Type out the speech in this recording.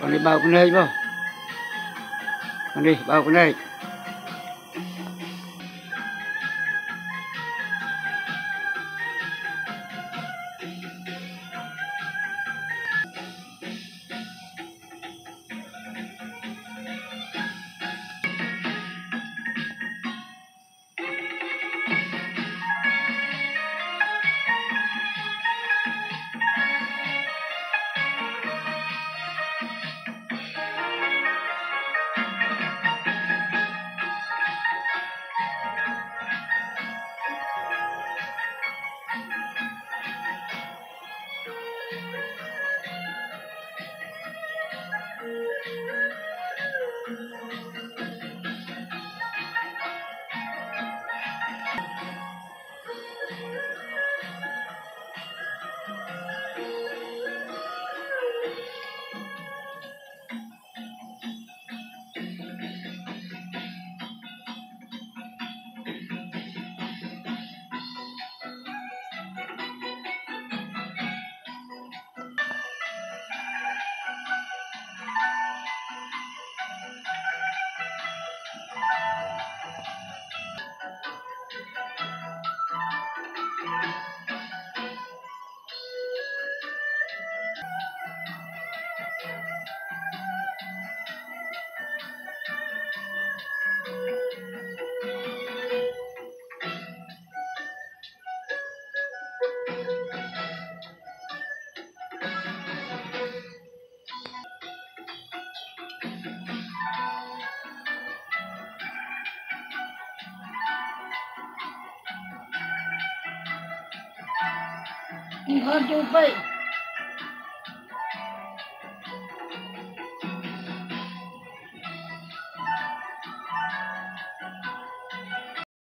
Con đi bao con đây bao. Con đi bao con đây. 你看多背